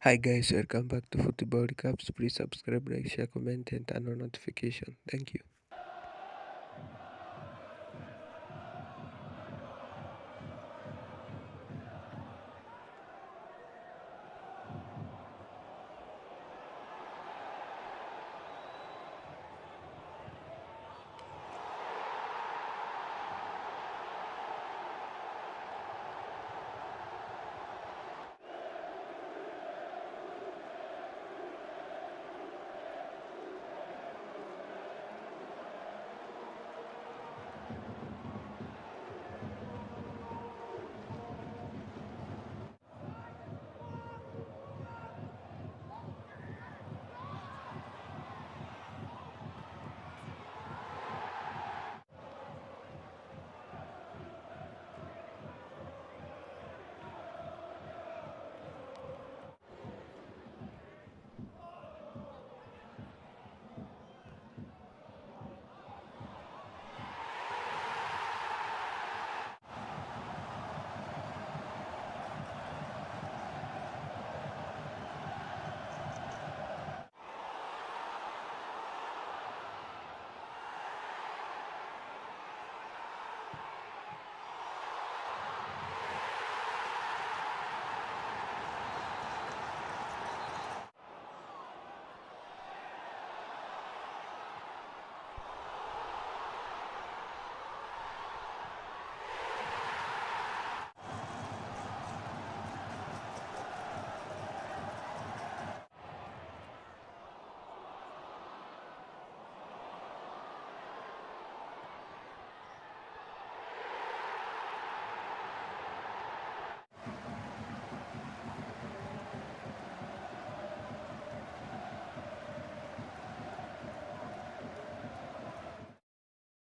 Hi guys, welcome back to Football Recaps. Please subscribe, like, share, comment, and turn on notification. Thank you.